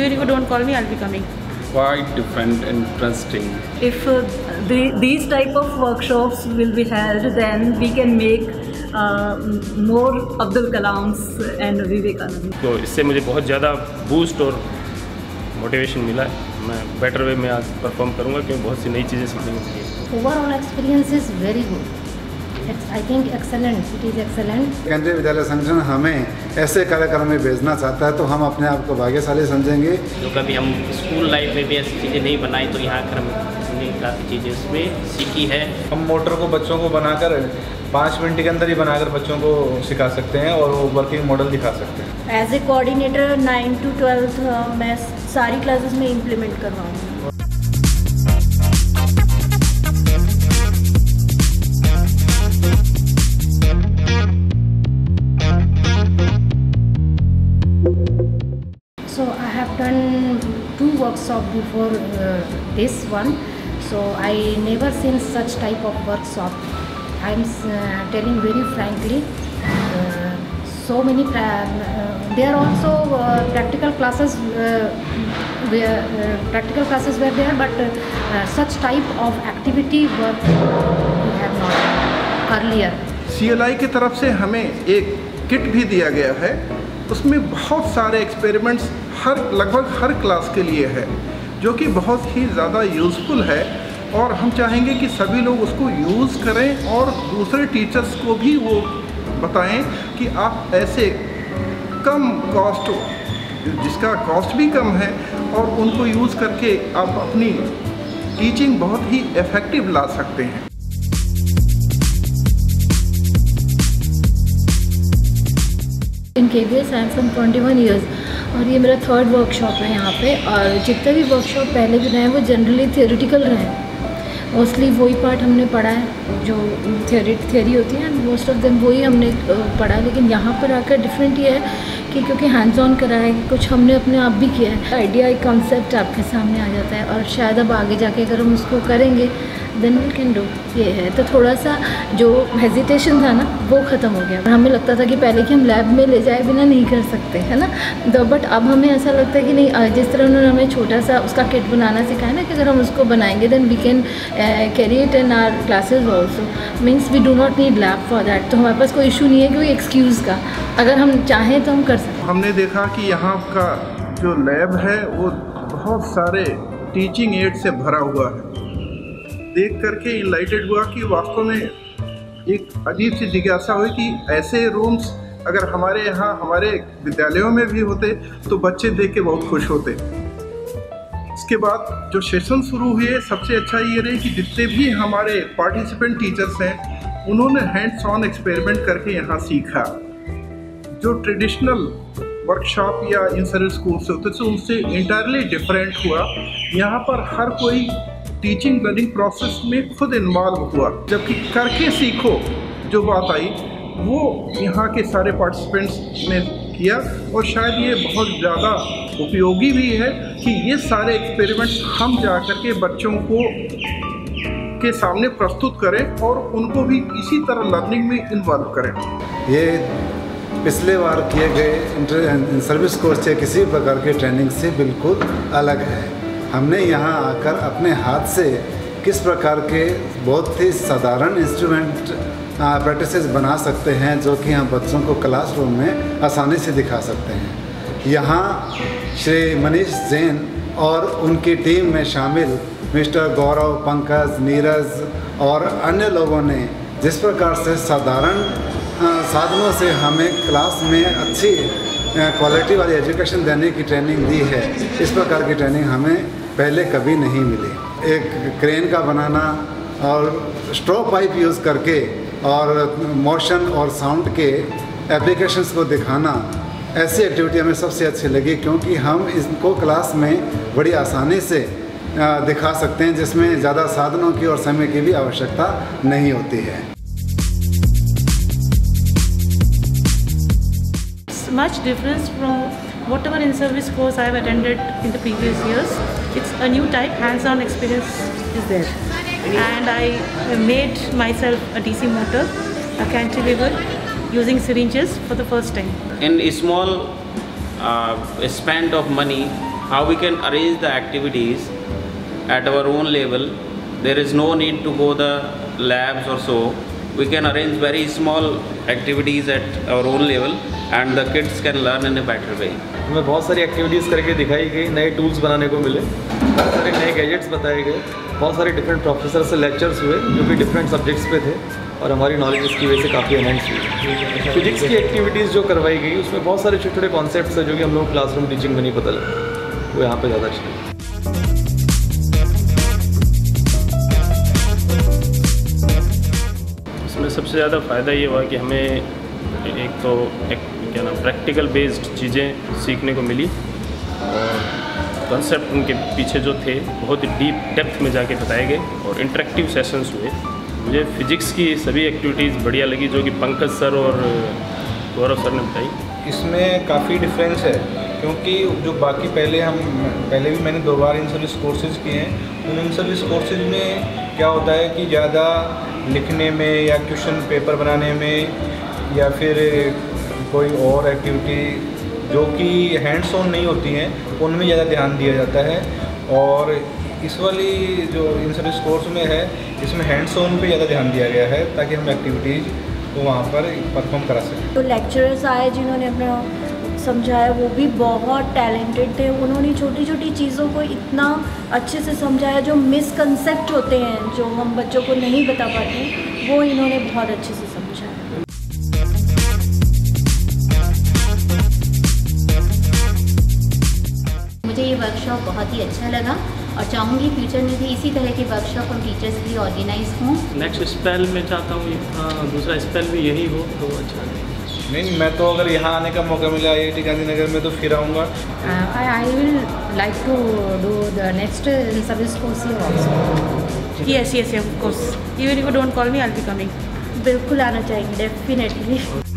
even if you don't call me, I'll be coming. Quite different, interesting. If uh, the, these type of workshops will be held, then we can make uh, more Abdul Kalams and Vivekanand. तो इससे मुझे बहुत ज़्यादा boost और motivation मिला है मैं better way में आज परफॉर्म करूँगा क्योंकि बहुत सी नई चीज़ें सीखने को मिली हैं overall experience is very I think excellent. It is excellent. केंद्रीय विद्यालय संगठन हमें ऐसे कार्यक्रम में भेजना चाहता है तो हम अपने आप को भाग्यशाली समझेंगे जो कभी हम स्कूल लाइफ में भी ऐसी चीज़ें नहीं बनाई तो यहाँ कर हमने काफ़ी चीज़ें उसमें सीखी है हम मोटर को बच्चों को बनाकर पाँच मिनट के अंदर ही बनाकर बच्चों को सिखा सकते हैं और वो वर्किंग मॉडल दिखा सकते हैं as a coordinator nine to twelfth मैं सारी क्लासेस में इम्प्लीमेंट करवाऊँगी Done two workshops before uh, this one. So I never seen such type of workshop. I'm uh, telling very frankly. Uh, so many uh, there are also uh, practical classes uh, where uh, practical classes were there but uh, uh, such type of activity work we have not earlier सी की तरफ़ से हमें एक kit भी दिया गया है उसमें बहुत सारे एक्सपेरिमेंट्स हर, लगभग हर क्लास के लिए है, जो कि बहुत ही ज़्यादा यूज़फुल है। और हम चाहेंगे कि सभी लोग उसको यूज़ करें और दूसरे टीचर्स को भी वो बताएँ कि आप ऐसे कम कॉस्ट जिसका कॉस्ट भी कम है और उनको यूज़ करके आप अपनी टीचिंग बहुत ही इफ़ेक्टिव ला सकते हैं। इन के B S I am from twenty one years और ये मेरा थर्ड वर्कशॉप है यहाँ पे। और जितने भी वर्कशॉप पहले भी रहे हैं, वो जनरली थियोरिटिकल रहे हैं। मोस्टली वही पार्ट हमने पढ़ा है, जो थियोरी थियोरी होती है एंड मोस्ट ऑफ़ देम वही हमने पढ़ा है। लेकिन यहाँ पर आकर डिफरेंट ये है कि क्योंकि हैंड्स ऑन करा है, कुछ हमने अपने आप भी किया है। आइडिया एक कॉन्सेप्ट आपके सामने आ जाता है, और शायद अब आगे जाके अगर हम उसको करेंगे देन वी कैन डू ये है. तो थोड़ा सा जो हेजिटेशन था ना, वो ख़त्म हो गया. हमें लगता था कि पहले कि हम लैब में ले जाए बिना नहीं कर सकते, है ना? तो बट अब हमें ऐसा लगता है कि नहीं जिस तरह उन्होंने हमें छोटा सा उसका किट बनाना सिखाया ना कि अगर हम उसको बनाएँगे then we can carry it in our classes also means we do not need lab for that तो हमारे पास कोई इशू नहीं है कोई एक्सक्यूज़ का. अगर हम चाहें तो हम कर सकते हमने देखा कि यहाँ का जो लैब है, वो बहुत सारे टीचिंग एड से भरा हुआ है. देख करके इनलाइटेड हुआ कि वास्तव में एक अजीब सी जिज्ञासा हुई कि ऐसे रूम्स अगर हमारे यहाँ, हमारे विद्यालयों में भी होते तो बच्चे देख के बहुत खुश होते। इसके बाद जो सेशन शुरू हुए, सबसे अच्छा ये रही कि जितने भी हमारे पार्टिसिपेंट टीचर्स हैं, उन्होंने हैंड्स ऑन एक्सपेरिमेंट करके यहाँ सीखा। जो ट्रेडिशनल वर्कशॉप या इन सर्विस कोर्स होते थे उनसे इंटायरली डिफरेंट हुआ। यहाँ पर हर कोई टीचिंग लर्निंग प्रोसेस में खुद इन्वॉल्व हुआ। जबकि करके सीखो, जो बात आई, वो यहाँ के सारे पार्टिसिपेंट्स ने किया और शायद ये बहुत ज़्यादा उपयोगी भी है कि ये सारे एक्सपेरिमेंट्स हम जा कर के बच्चों को के सामने प्रस्तुत करें और उनको भी इसी तरह लर्निंग में इन्वॉल्व करें। ये पिछले बार किए गए सर्विस कोर्स या किसी प्रकार की ट्रेनिंग से बिल्कुल अलग है। हमने यहाँ आकर अपने हाथ से किस प्रकार के बहुत ही साधारण इंस्ट्रूमेंट प्रैक्टिस बना सकते हैं जो कि हम बच्चों को क्लासरूम में आसानी से दिखा सकते हैं। यहाँ श्री मनीष जैन और उनकी टीम में शामिल मिस्टर गौरव, पंकज, नीरज और अन्य लोगों ने जिस प्रकार से साधारण साधनों से हमें क्लास में अच्छी क्वालिटी वाली एजुकेशन देने की ट्रेनिंग दी है, इस प्रकार की ट्रेनिंग हमें पहले कभी नहीं मिले एक क्रेन का बनाना और स्ट्रो पाइप यूज़ करके और मोशन और साउंड के एप्लीकेशंस को दिखाना, ऐसी एक्टिविटी हमें सबसे अच्छी लगी क्योंकि हम इनको क्लास में बड़ी आसानी से दिखा सकते हैं, जिसमें ज़्यादा साधनों की और समय की भी आवश्यकता नहीं होती है much difference from whatever in-service course I've attended in the previous years. It's a new type, hands-on experience is there. And I made myself a DC motor, a cantilever, using syringes for the first time. In a small uh, spend of money, how we can arrange the activities at our own level. There is no need to go the labs or so. We can arrange very small activities at our own level and the kids can learn in a better way. हमें बहुत सारी activities करके दिखाई गई नए tools बनाने को मिले बहुत सारे नए गैजेट्स बताए गए बहुत सारे डिफरेंट प्रोफेसर से लेक्चर्स हुए जो कि डिफरेंट सब्जेक्ट्स पे थे और हमारी नॉलेज इसकी वजह से काफ़ी एनहेंस हुई। फिजिक्स की एक्टिविटीज़ जो करवाई गई उसमें बहुत सारे छोटे छोटे कॉन्सेप्ट हैं जो कि हम लोग क्लासरूम टीचिंग में नहीं पता लगे वो यहाँ पर ज़्यादा अच्छे इसमें सबसे ज़्यादा फ़ायदा ये हुआ कि हमें एक तो एक क्या नाम प्रैक्टिकल बेस्ड चीज़ें सीखने को मिली और कॉन्सेप्ट उनके पीछे जो थे, बहुत ही डीप डेप्थ में जाके बताए गए और इंटरेक्टिव सेशंस हुए। मुझे फिजिक्स की सभी एक्टिविटीज़ बढ़िया लगी, जो कि पंकज सर और, गौरव सर ने बताई। इसमें काफ़ी डिफरेंस है, क्योंकि जो बाकी पहले हम, पहले भी मैंने दो बार इन सर्विस कोर्सेज किए हैं उन इन सर्विस कोर्सेज में क्या होता है कि ज़्यादा लिखने में या क्वेश्चन पेपर बनाने में या फिर कोई और एक्टिविटी जो कि हैंड्स ऑन नहीं होती हैं, उनमें ज़्यादा ध्यान दिया जाता है। और इस वाली जो इन सर्विस कोर्स में है, इसमें हैंड्स ऑन पे ज़्यादा ध्यान दिया गया है, ताकि हम एक्टिविटीज़ को वहाँ पर परफॉर्म करा सकें। तो लेक्चरर्स आए जिन्होंने अपना समझाया, वो भी बहुत टैलेंटेड थे। उन्होंने छोटी छोटी चीज़ों को इतना अच्छे से समझाया, जो मिसकनसेप्ट होते हैं, जो हम बच्चों को नहीं बता पाते, वो इन्होंने बहुत अच्छे से वर्कशॉप बहुत ही अच्छा लगा और चाहूँगी फ्यूचर में भी इसी तरह के वर्कशॉप हम टीचर्स के लिए ऑर्गेनाइज हों नेक्स्ट स्पेल में चाहता हूँ हाँ, दूसरा स्पेल भी यही हो तो अच्छा नहीं मैं तो अगर यहाँ आने का मौका मिला आई आई गांधीनगर में तो फिर आऊँगा I, I will like to do the next uh, service course here also. Yes, yes, yes, of course. Even if you don't call me, I'll be coming. बिल्कुल आना चाहिए डेफिनेटली